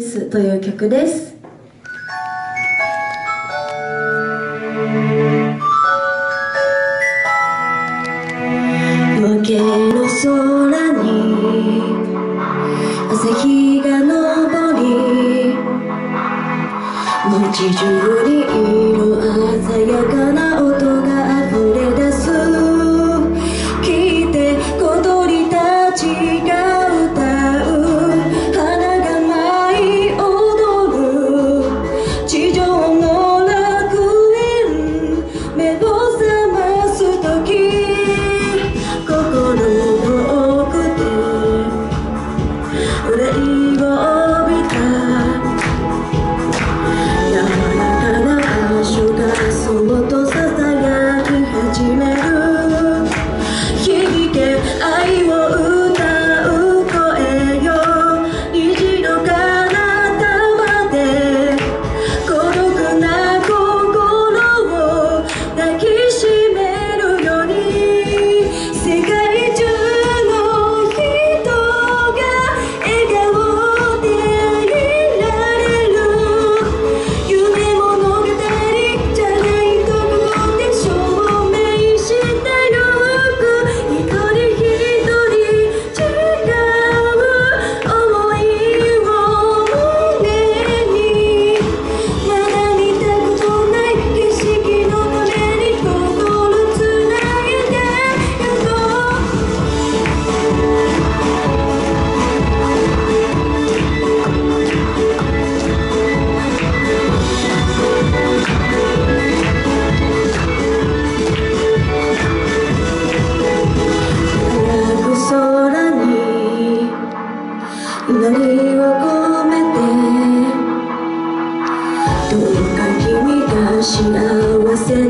という曲です。夜明けの空に朝日が昇り街中に幸せ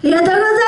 ありがとうございます。